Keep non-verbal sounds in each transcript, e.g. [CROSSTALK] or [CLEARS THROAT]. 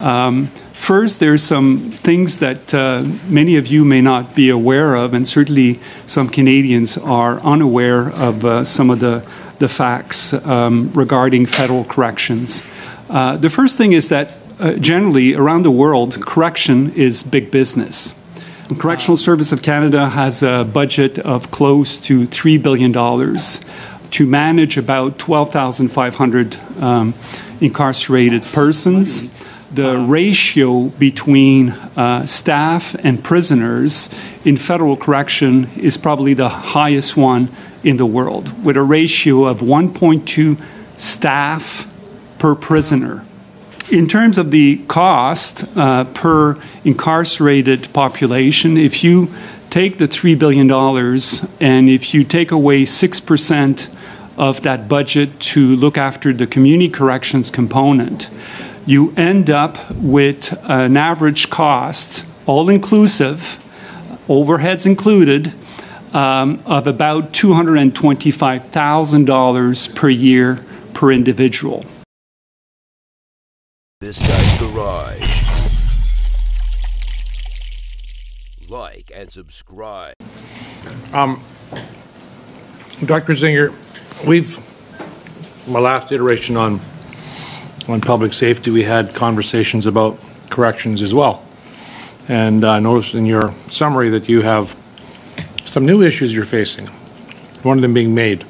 Um, first, there's some things that uh, many of you may not be aware of, and certainly some Canadians are unaware of uh, some of the, the facts um, regarding federal corrections. Uh, the first thing is that uh, generally around the world, correction is big business. The Correctional Service of Canada has a budget of close to $3 billion to manage about 12,500 um, incarcerated persons the ratio between uh, staff and prisoners in federal correction is probably the highest one in the world, with a ratio of 1.2 staff per prisoner. In terms of the cost uh, per incarcerated population, if you take the $3 billion and if you take away 6% of that budget to look after the community corrections component, you end up with an average cost, all inclusive, overheads included, um, of about $225,000 per year per individual. This guy's garage. Like and subscribe. Um, Dr. Zinger, we've, my last iteration on on public safety, we had conversations about corrections as well. And I noticed in your summary that you have some new issues you're facing. One of them being MAID,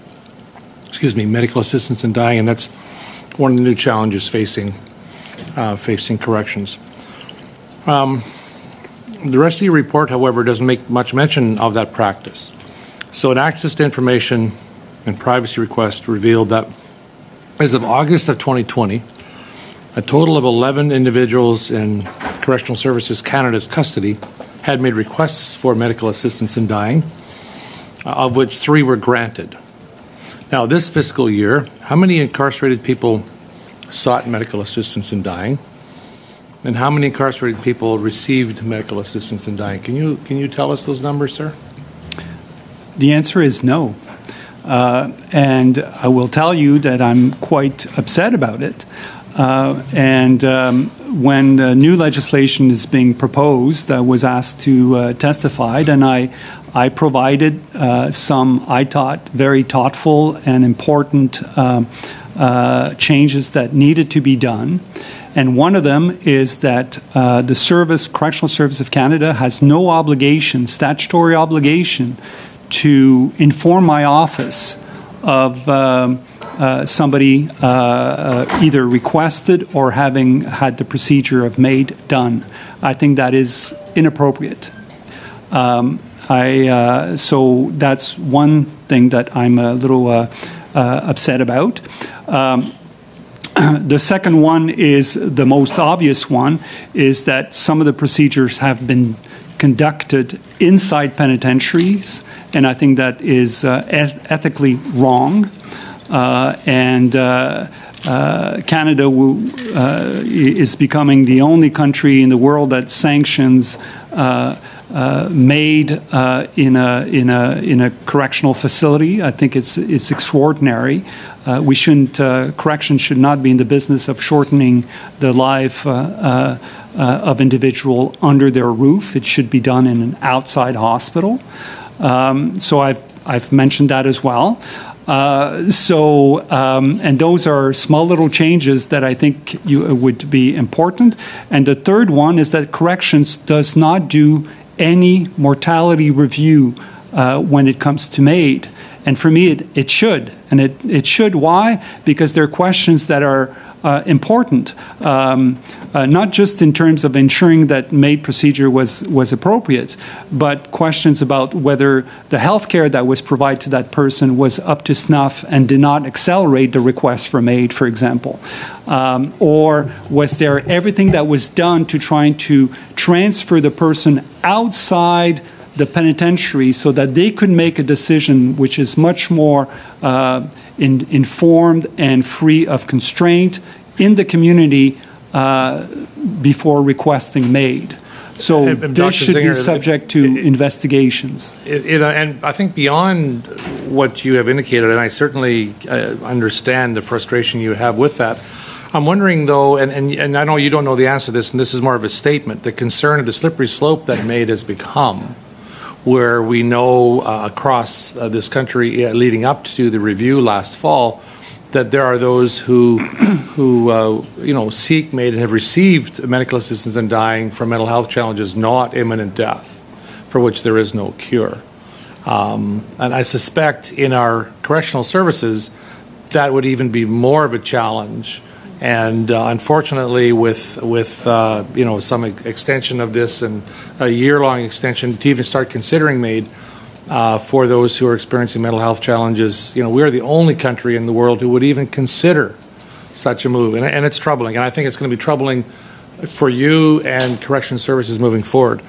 excuse me, medical assistance in dying, and that's one of the new challenges facing uh, facing corrections. Um, the rest of your report, however, doesn't make much mention of that practice. So, an access to information and privacy request revealed that as of August of 2020, a total of 11 individuals in Correctional Services Canada's custody had made requests for medical assistance in dying, uh, of which three were granted. Now, this fiscal year, how many incarcerated people sought medical assistance in dying? And how many incarcerated people received medical assistance in dying? Can you, can you tell us those numbers, sir? The answer is no. Uh, and I will tell you that I'm quite upset about it. Uh, and um, when new legislation is being proposed, I was asked to uh, testify, and I, I provided uh, some, I thought, very thoughtful and important um, uh, changes that needed to be done. And one of them is that uh, the service, Correctional Service of Canada, has no obligation, statutory obligation, to inform my office of. Um, uh, somebody uh, uh, either requested or having had the procedure of MAID done. I think that is inappropriate. Um, I, uh, so that's one thing that I'm a little uh, upset about. Um, [CLEARS THROAT] the second one is the most obvious one is that some of the procedures have been conducted inside penitentiaries, and I think that is ethically wrong. Uh, and uh, uh, Canada is becoming the only country in the world that sanctions uh, MAID uh, in a in a in a correctional facility. I think it's it's extraordinary. Uh, we shouldn't correction should not be in the business of shortening the life of individual under their roof. It should be done in an outside hospital. Um, so I've I've mentioned that as well. Uh, so, um, and those are small little changes that I think you, uh, would be important. And the third one is that corrections does not do any mortality review uh, when it comes to MAID. And for me, it, it should. And it, it should. Why? Because there are questions that are uh, important, um, uh, not just in terms of ensuring that MAID procedure was, was appropriate, but questions about whether the health care that was provided to that person was up to snuff and did not accelerate the request for MAID, for example. Um, or was there everything that was done to trying to transfer the person outside the penitentiary so that they could make a decision which is much more uh, in, informed and free of constraint in the community uh, before requesting MAID. So and, and this should Zinger, be subject to it, investigations. It, it, and I think beyond what you have indicated, and I certainly uh, understand the frustration you have with that, I'm wondering though, and, and, and I know you don't know the answer to this, and this is more of a statement, the concern of the slippery slope that MAID has become, where we know uh, across uh, this country leading up to the review last fall, that there are those who, [CLEARS THROAT] who uh, you know, seek MAID and have received medical assistance in dying from mental health challenges, not imminent death, for which there is no cure. Um, and I suspect in our correctional services, that would even be more of a challenge. And uh, unfortunately, with with uh, you know some extension of this and a year-long extension to even start considering MAID uh, for those who are experiencing mental health challenges, you know we are the only country in the world who would even consider such a move, and, and it's troubling. And I think it's going to be troubling for you and correction services moving forward.